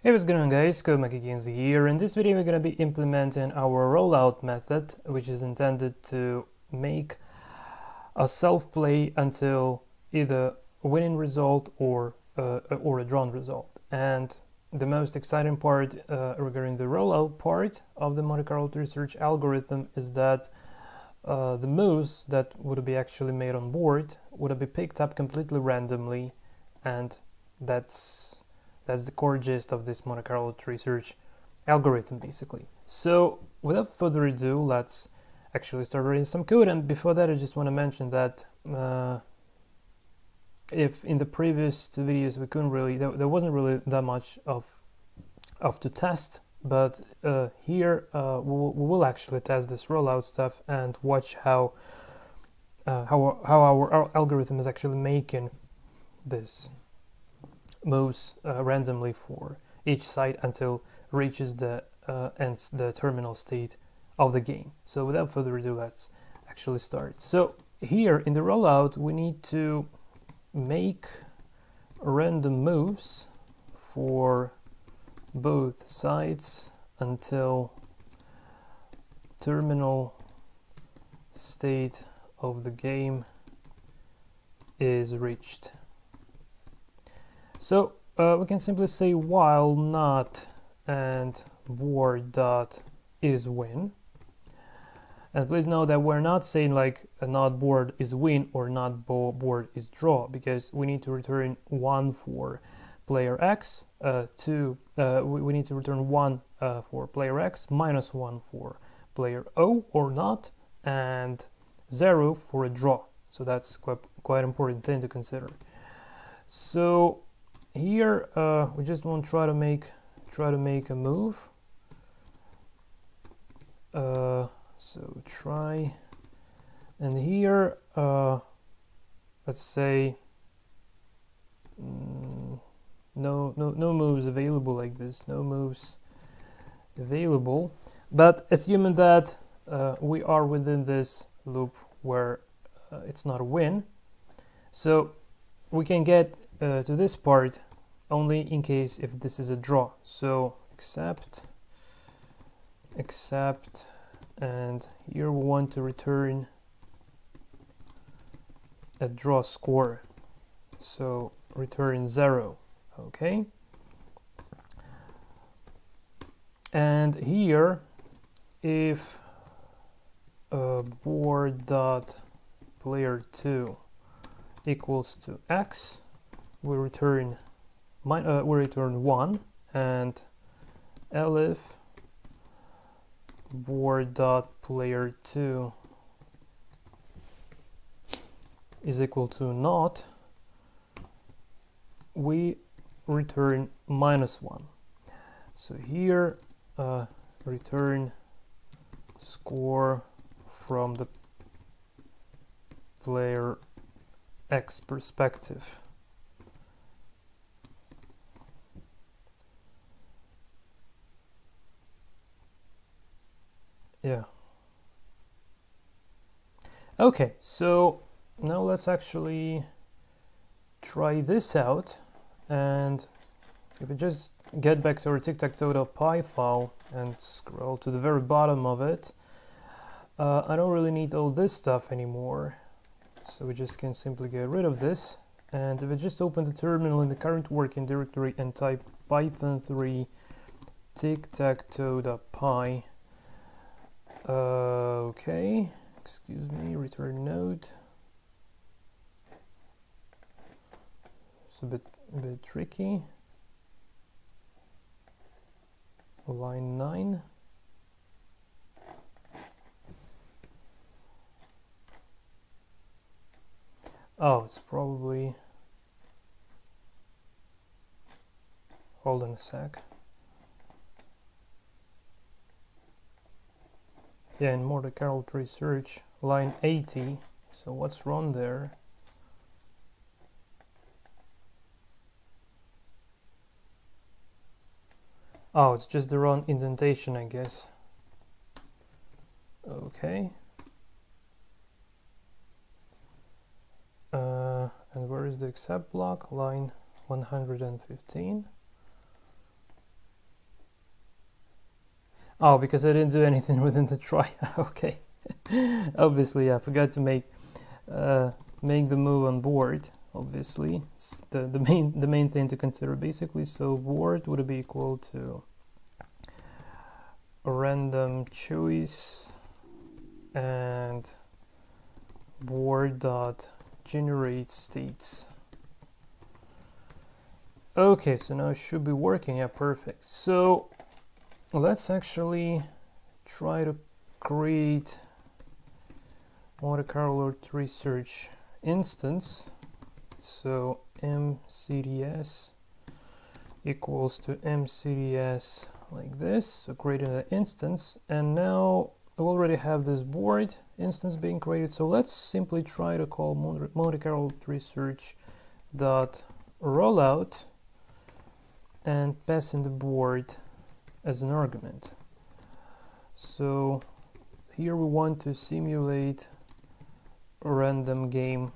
Hey what's going on guys, CodeMonkeyKing's here. In this video we're going to be implementing our rollout method which is intended to make a self-play until either a winning result or, uh, or a drawn result. And the most exciting part uh, regarding the rollout part of the Monte Carlo search algorithm is that uh, the moves that would be actually made on board would be picked up completely randomly and that's that's the core gist of this Monte Carlo tree search algorithm basically. So without further ado, let's actually start writing some code. And before that, I just want to mention that uh, if in the previous two videos we couldn't really, there, there, wasn't really that much of, of to test, but uh, here uh, we, will, we, will, actually test this rollout stuff and watch how, uh, how, how our, our algorithm is actually making this moves uh, randomly for each side until reaches the uh, ends the terminal state of the game. So without further ado, let's actually start. So here in the rollout, we need to make random moves for both sides until terminal state of the game is reached. So uh, we can simply say while not and board dot is win. And please know that we're not saying like not board is win or not board is draw because we need to return one for player X, uh, two, uh, we, we, need to return one uh, for player X, minus one for player O or not, and zero for a draw. So that's quite, quite important thing to consider. So here uh, we just want to try to make try to make a move. Uh, so try and here uh, let's say mm, no no no moves available like this no moves available. But assuming that uh, we are within this loop where uh, it's not a win. So we can get uh, to this part only in case if this is a draw. So except, except, and here we want to return a draw score. So return zero, okay? And here, if uh, board dot player two equals to x, we return my, uh, we return 1 and elif board dot player 2 is equal to not. We return minus 1 so here uh, return score from the player X perspective yeah. Okay so now let's actually try this out. And if we just get back to our tic-tac-toe.py file and scroll to the very bottom of it uh, I don't really need all this stuff anymore. So we just can simply get rid of this. And if I just open the terminal in the current working directory and type python 3 tic-tac-toe.py uh, okay, excuse me, return node. It's a bit, a bit tricky. Line 9. Oh, it's probably... Hold on a sec. Yeah, in Monte Carlo tree search, line 80. So what's wrong there? Oh, it's just the wrong indentation, I guess. Okay. Uh, and where is the except block? Line 115. Oh, because I didn't do anything within the try. okay. obviously, I forgot to make uh, make the move on board. Obviously, it's the the main the main thing to consider basically. So board would be equal to random choice and board dot generate states. Okay, so now it should be working. Yeah, perfect. So let's actually try to create Monte Carlo tree search instance. So mcts equals to MCTS like this. So creating an instance. And now we already have this board instance being created. So let's simply try to call Monte Carlo tree search dot rollout and pass in the board as an argument. So here we want to simulate a random game.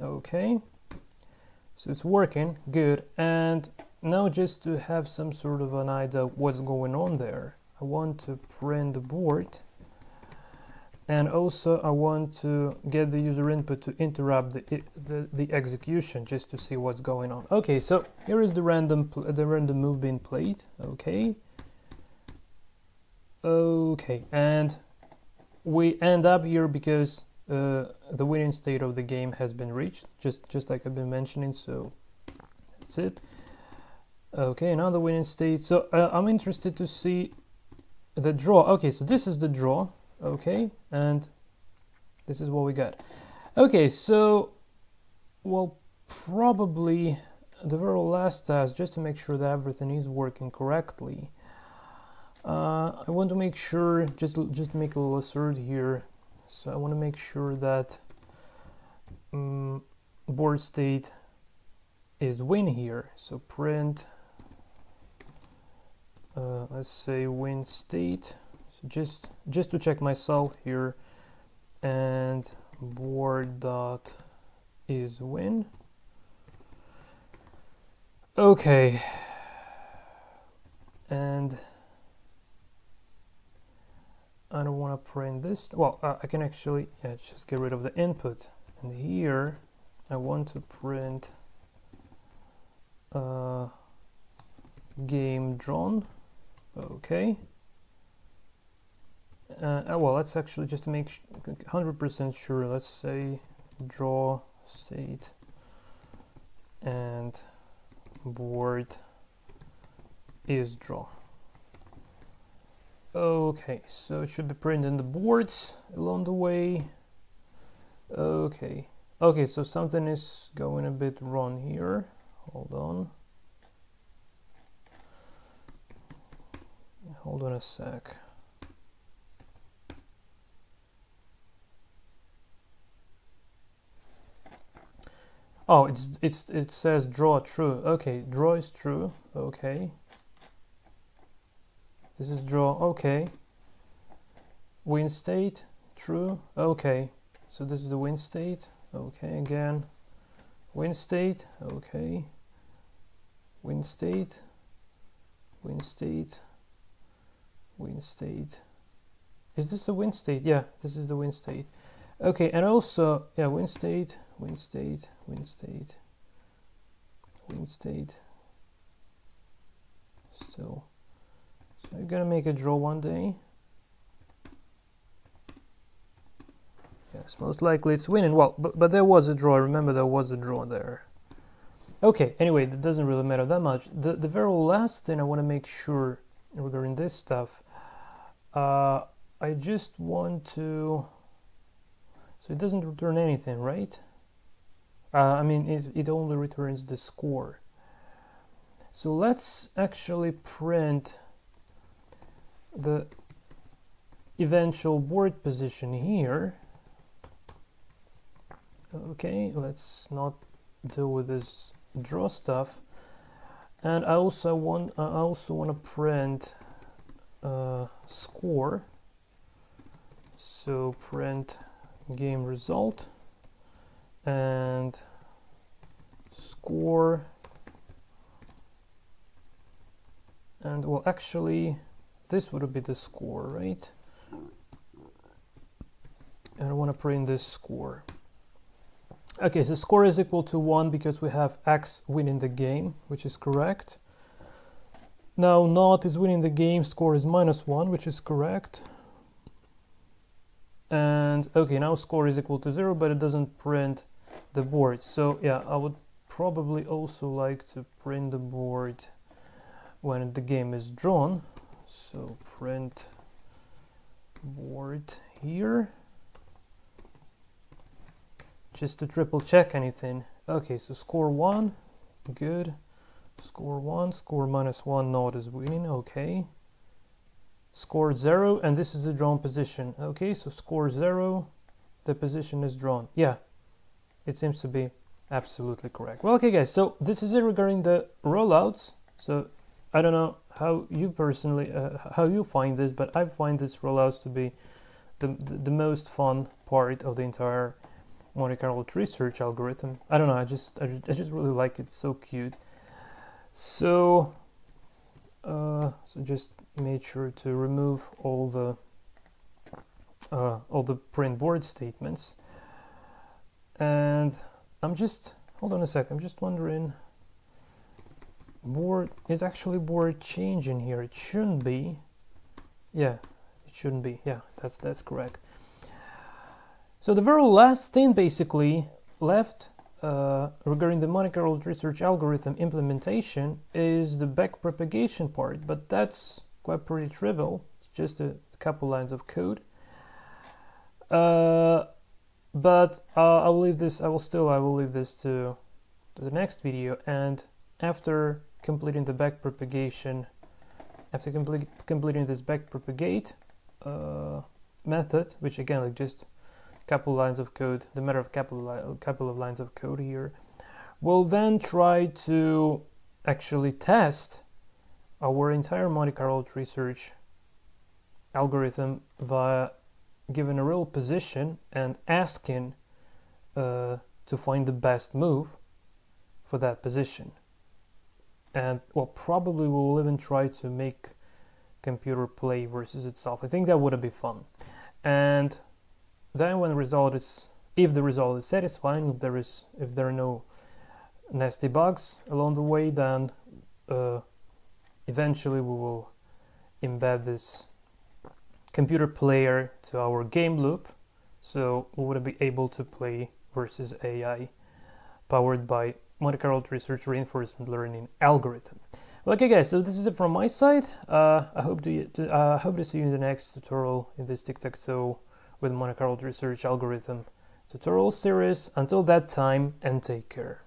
Okay, so it's working, good. And now just to have some sort of an idea what's going on there, I want to print the board and also I want to get the user input to interrupt the, the, the, execution just to see what's going on. Okay, so here is the random the random move being played. Okay. Okay, and we end up here because uh, the winning state of the game has been reached, just just like I've been mentioning. So that's it. Okay, another winning state. So uh, I'm interested to see the draw. Okay, so this is the draw okay and this is what we got okay so well probably the very last task just to make sure that everything is working correctly uh, I want to make sure just just make a little assert here. So I want to make sure that um, board state is win here. So print uh, let's say win state. So just just to check myself here. And board dot is win. Okay. And I don't want to print this well uh, I can actually yeah, just get rid of the input. And here I want to print uh, game drawn. Okay. Uh, oh, well, let's actually just to make 100% sure, let's say draw state and board is draw. Okay, so it should be printing the boards along the way. Okay, okay, so something is going a bit wrong here. Hold on. Hold on a sec. Oh, it's it's it says draw true. Okay, draw is true. Okay. This is draw. Okay. Win state true. Okay. So this is the win state. Okay, again. Win state. Okay. Win state. Win state. Win state. Is this the win state? Yeah, this is the win state. Okay, and also, yeah, win state win state, win state, win state. Still. So you're gonna make a draw one day. Yes, most likely it's winning. Well, but, but there was a draw. Remember, there was a draw there. Okay, anyway, that doesn't really matter that much. The, the very last thing I want to make sure regarding this stuff, uh, I just want to... So it doesn't return anything, right? Uh, I mean, it, it only returns the score. So let's actually print the eventual board position here. Okay, let's not deal with this draw stuff. And I also want I also want to print uh, score. So print game result and score and well actually this would be the score, right? And I want to print this score. Okay, so score is equal to 1 because we have x winning the game, which is correct. Now not is winning the game, score is minus 1, which is correct. And okay, now score is equal to 0, but it doesn't print the board. So yeah, I would probably also like to print the board when the game is drawn. So print board here just to triple check anything. Okay, so score one, good. Score one, score minus one, not is winning, okay. Score zero, and this is the drawn position. Okay, so score zero, the position is drawn. Yeah, it seems to be absolutely correct. Well, okay guys, so this is it regarding the rollouts. So I don't know how you personally, uh, how you find this, but I find this rollouts to be the, the, the most fun part of the entire Monte Carlo tree search algorithm. I don't know, I just, I just, I just really like it, it's so cute. So, uh, so just made sure to remove all the uh, all the print board statements. And I'm just, hold on a sec, I'm just wondering, board, is actually board changing here? It shouldn't be. Yeah, it shouldn't be. Yeah, that's, that's correct. So the very last thing basically left uh, regarding the Monte Carlo tree search algorithm implementation is the backpropagation part, but that's quite pretty trivial. It's just a, a couple lines of code. Uh, but uh, I will leave this, I will still, I will leave this to, to the next video. And after completing the back propagation after complete, completing this backpropagate uh, method, which again, like just a couple lines of code, the matter of couple, couple of lines of code here. We'll then try to actually test our entire Monte Carlo tree search algorithm via given a real position and asking uh, to find the best move for that position. And well, probably we'll even try to make computer play versus itself. I think that would be fun. And then when the result is, if the result is satisfying, if there is, if there are no nasty bugs along the way, then uh, eventually we will embed this computer player to our game loop, so we would be able to play versus AI powered by Monte Carlo tree search Reinforcement Learning algorithm. Okay guys, so this is it from my side. Uh, I hope to, to uh, hope to see you in the next tutorial in this tic-tac-toe with Monte Carlo tree search algorithm tutorial series. Until that time and take care.